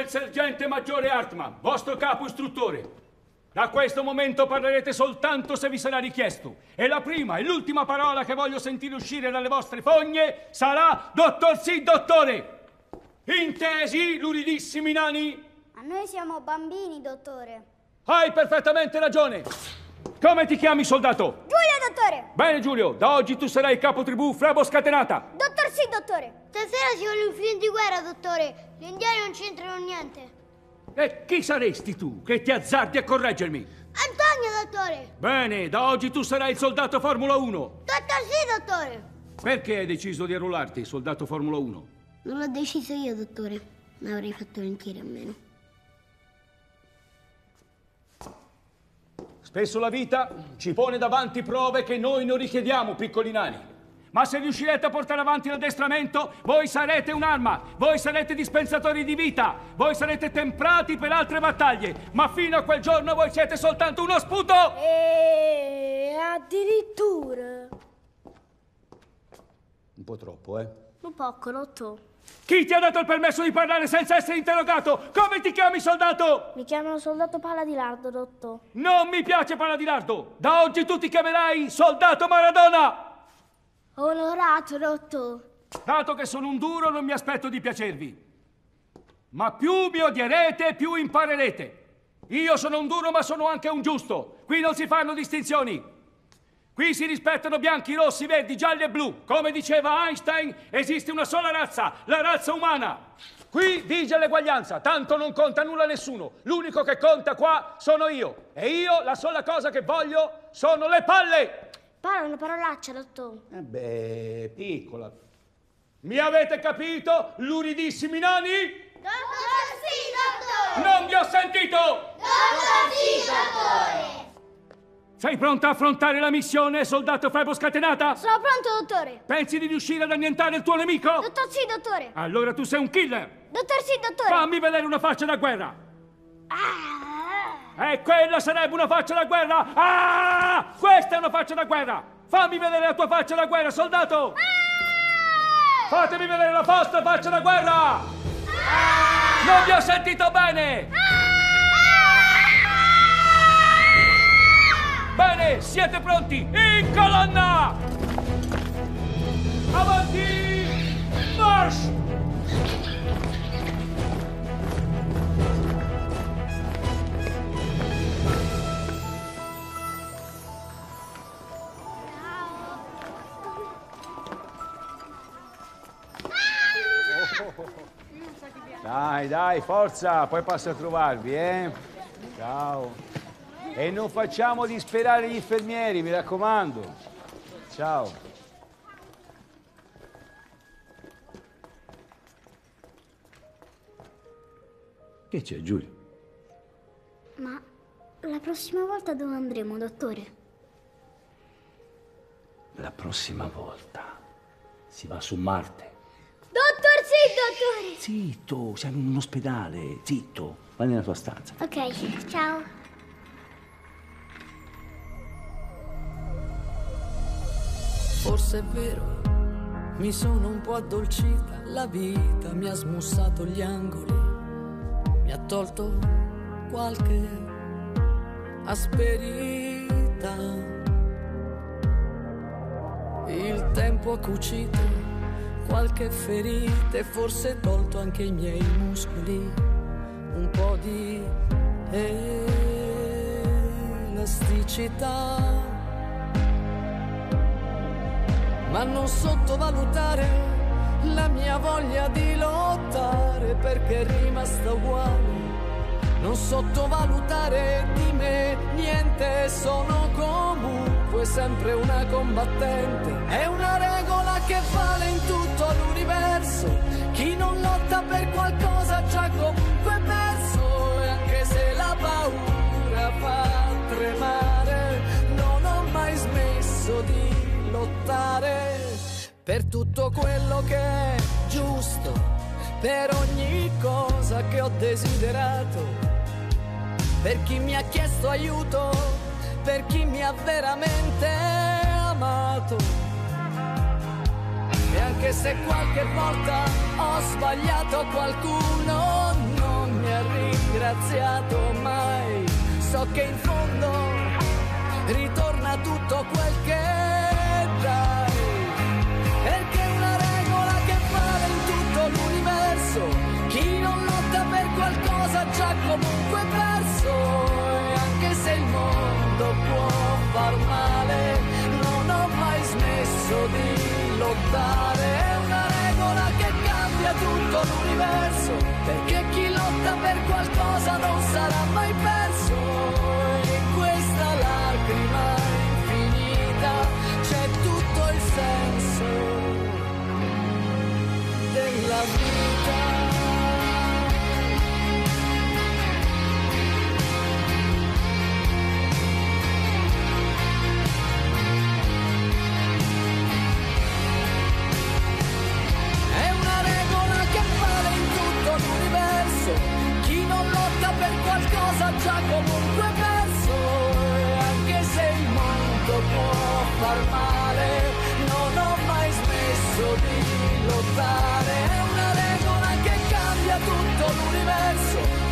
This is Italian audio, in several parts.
il sergente maggiore Hartmann, vostro capo istruttore. Da questo momento parlerete soltanto se vi sarà richiesto. E la prima e l'ultima parola che voglio sentire uscire dalle vostre fogne sarà dottor sì, dottore. Intesi, luridissimi nani? Ma noi siamo bambini, dottore. Hai perfettamente ragione. Come ti chiami, soldato? Giulio, dottore. Bene, Giulio, da oggi tu sarai il capo tribù Frebo Scatenata. Dottor sì, dottore. Stasera si vuole un film di guerra, dottore. Gli indiani non c'entrano niente. E chi saresti tu che ti azzardi a correggermi? Antonio, dottore! Bene, da oggi tu sarai il soldato Formula 1. Dottor sì, dottore! Perché hai deciso di arruolarti, soldato Formula 1? Non l'ho deciso io, dottore. Ma avrei fatto volentieri a meno. Spesso la vita ci pone davanti prove che noi non richiediamo, piccoli nani. Ma se riuscirete a portare avanti l'addestramento, voi sarete un'arma, voi sarete dispensatori di vita, voi sarete temprati per altre battaglie, ma fino a quel giorno voi siete soltanto uno sputo! E addirittura. Un po' troppo, eh? Un po', corotto. Chi ti ha dato il permesso di parlare senza essere interrogato? Come ti chiami, soldato? Mi chiamano soldato Paladilardo, dottor. Non mi piace Paladilardo! Da oggi tu ti chiamerai soldato Maradona! Onorato, dottor. Dato che sono un duro, non mi aspetto di piacervi. Ma più mi odierete, più imparerete. Io sono un duro, ma sono anche un giusto. Qui non si fanno distinzioni. Qui si rispettano bianchi, rossi, verdi, gialli e blu. Come diceva Einstein, esiste una sola razza, la razza umana. Qui vige l'eguaglianza, tanto non conta nulla a nessuno. L'unico che conta qua sono io. E io la sola cosa che voglio sono le palle. Parla una parolaccia, dottor. Eh beh, piccola. Mi avete capito, luridissimi nani? Dottor sì, dottore! Non vi ho sentito! Dottor sì, dottore! Sei pronta a affrontare la missione, soldato Febo Scatenata? Sono pronto, dottore. Pensi di riuscire ad annientare il tuo nemico? Dottor sì, dottore. Allora tu sei un killer! Dottor sì, dottore. Fammi vedere una faccia da guerra! Ah! E quella sarebbe una faccia da guerra! Ah! Questa è una faccia da guerra! Fammi vedere la tua faccia da guerra, soldato! Fatemi vedere la vostra faccia da guerra! Non vi ho sentito bene! Bene, siete pronti? In colonna! Avanti! Marsh! Dai, dai, forza, poi passo a trovarvi, eh? Ciao. E non facciamo disperare gli infermieri, mi raccomando. Ciao. Che c'è, Giulio? Ma la prossima volta dove andremo, dottore? La prossima volta si va su Marte. Dottor sì, dottore. Zitto, siamo in un ospedale. Zitto, vai nella tua stanza. Ok, ciao. Forse è vero, mi sono un po' addolcita, la vita mi ha smussato gli angoli, mi ha tolto qualche asperità. Il tempo ha cucito qualche ferita e forse tolto anche i miei muscoli, un po' di elasticità ma non sottovalutare la mia voglia di lottare perché è rimasta uguale. Non sottovalutare di me niente, sono comunque sempre una combattente. È una per tutto quello che è giusto, per ogni cosa che ho desiderato, per chi mi ha chiesto aiuto, per chi mi ha veramente amato. E anche se qualche volta ho sbagliato qualcuno, non mi ha ringraziato mai, so che in fondo ritorna tutto quel che è lottare è una regola che cambia tutto l'universo, perché chi lotta per qualcosa non sarà mai perso.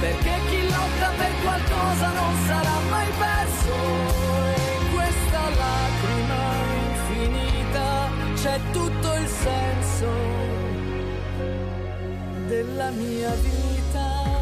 perché chi lotta per qualcosa non sarà mai perso. E in questa lacrima infinita c'è tutto il senso della mia vita.